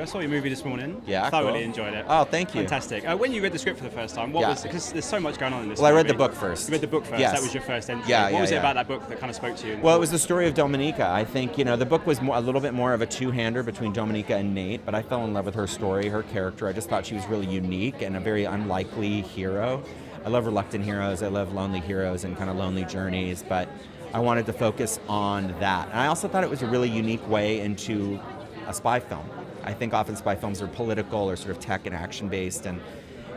I saw your movie this morning. Yeah, thoroughly cool. enjoyed it. Oh, thank you. Fantastic. Uh, when you read the script for the first time, what Yeah. was because there's so much going on in this. Well, I read the book first. You read the book first. Yes. That was your first entry. Yeah, What yeah, was it about that book that kind of spoke to you? Well, it was the story of Dominika. I think you know the book was more, a little bit more of a two-hander between Dominika and Nate, but I fell in love with her story, her character. I just thought she was really unique and a very unlikely hero. I love reluctant heroes. I love lonely heroes and kind of lonely journeys, but I wanted to focus on that. And I also thought it was a really unique way into a spy film. I think often spy films are political or sort of tech and action based, and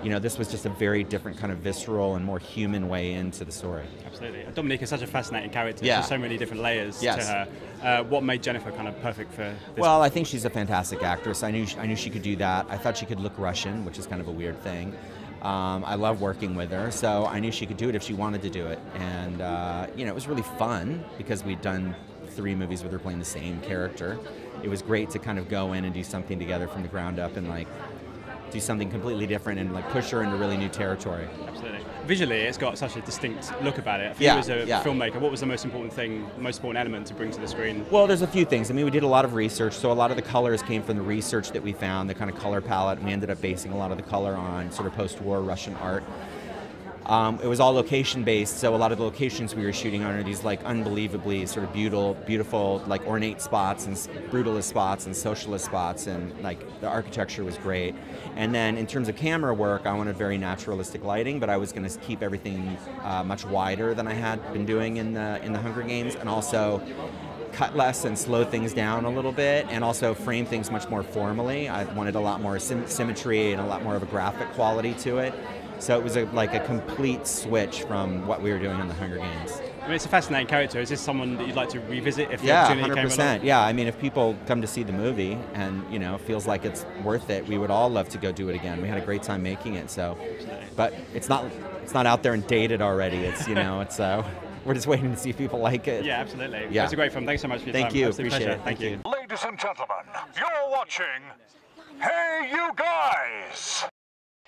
you know this was just a very different kind of visceral and more human way into the story. Absolutely. Dominika is such a fascinating character. Yeah. There's so many different layers Yes. to her. Uh, what made Jennifer kind of perfect for this? Well, I think she's a fantastic actress. I knew I knew she could do that. I thought she could look Russian, which is kind of a weird thing. Um, I love working with her, so I knew she could do it if she wanted to do it. And uh, you know, it was really fun because we'd done three movies with her playing the same character. It was great to kind of go in and do something together from the ground up and like do something completely different and like push her into really new territory. Absolutely. Visually, it's got such a distinct look about it. For Yeah, you as a yeah. filmmaker, what was the most important thing, most important element to bring to the screen? Well, there's a few things. I mean, we did a lot of research, so a lot of the colors came from the research that we found, the kind of color palette, and we ended up basing a lot of the color on sort of post-war Russian art. Um, it was all location-based, so a lot of the locations we were shooting on are these like unbelievably sort of beautiful, beautiful like ornate spots and brutalist spots and socialist spots, and like the architecture was great. And then in terms of camera work, I wanted very naturalistic lighting, but I was going to keep everything uh, much wider than I had been doing in the in the Hunger Games, and also cut less and slow things down a little bit and also frame things much more formally. I wanted a lot more sym- symmetry and a lot more of a graphic quality to it. So it was a, like a complete switch from what we were doing in the Hunger Games. I mean, it's a fascinating character. Is this someone that you'd like to revisit if the Yeah, opportunity hundred came percent. along? Yeah, I mean, if people come to see the movie and you know feels like it's worth it, we would all love to go do it again. We had a great time making it. So, but it's not it's not out there and dated already. It's you know it's uh, we're just waiting to see if people like it. Yeah, absolutely. Yeah. It's a great film. Thanks so much for your Thank time. you. Absolute Appreciate pleasure. it. Thank, Thank you. you. Ladies and gentlemen, you're watching Hey You Guys!